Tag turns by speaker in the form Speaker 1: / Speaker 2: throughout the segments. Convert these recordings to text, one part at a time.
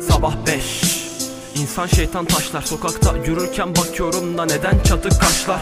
Speaker 1: Sabah 5 İnsan şeytan taşlar. Sokakta yürürken bakıyorum da neden çatı kaşlar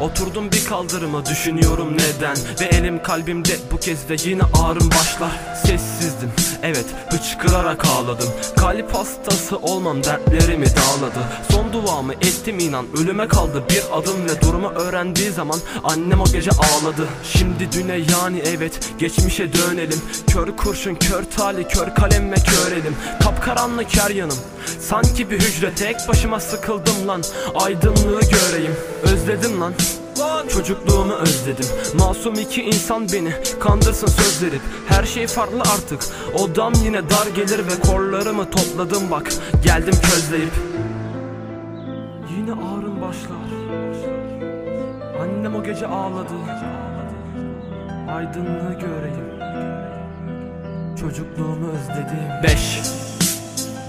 Speaker 1: Oturdum bir kaldırıma düşünüyorum neden? Ve elim kalbimde bu kez de yine ağrım başlar. Sessizdim evet hıçkırarak ağladım. Kalp hastası olmam dertlerimi dağladı. Son duamı ettim inan ölüme kaldı. Bir adım Ve durumu öğrendiği zaman annem o gece ağladı. Şimdi düne yani evet geçmişe dönelim. Kör kurşun kör tali kör kalem ve kör elim. Kapkaranlık her yanım Sanki bir hücre tek başıma sıkıldım lan. Aydınlığı göreyim Özledim lan. Çocukluğumu özledim. Masum iki insan beni kandırsın sözleri. Her şey farklı artık. Odam yine dar gelir ve korlarımı topladım bak. Geldim közleyip. Yine ağrım başlar. Annem o gece ağladı. Aydınlığı göreyim. Çocukluğumu özledim. 5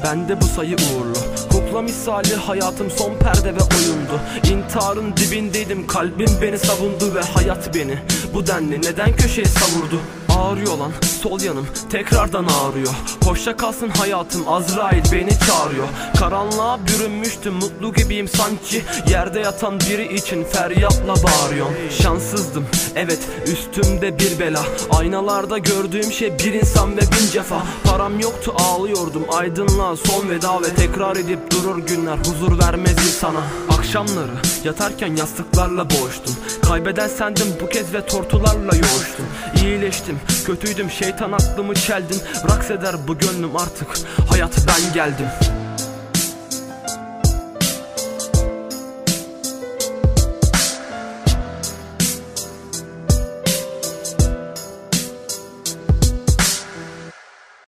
Speaker 1: Bende bu sayı uğurlu. Kukla misali hayatım son perde ve oyundu. İntiharın dibindeydim kalbim beni savundu ve hayat beni. Bu denli neden köşeye savurdu Ağrıyor lan sol yanım tekrardan ağrıyor. Hoşça kalsın hayatım Azrail beni çağırıyor. Karanlığa bürünmüştüm mutlu gibiyim sanki. Yerde yatan biri için feryatla bağırıyorum. Şanssızdım evet üstümde bir bela. Aynalarda gördüğüm şey bir insan ve bin cefa. Param yoktu ağlıyordum aydınlığa son veda Ve tekrar edip durur günler. Huzur vermez insana Akşamları yatarken yastıklarla boğuştum. Kaybeden sendim bu kez ve tortularla yoğuştum. İyileştim kötüydüm şeytan aklımı çeldin. Raks eder bu gönlüm artık hayat ben geldim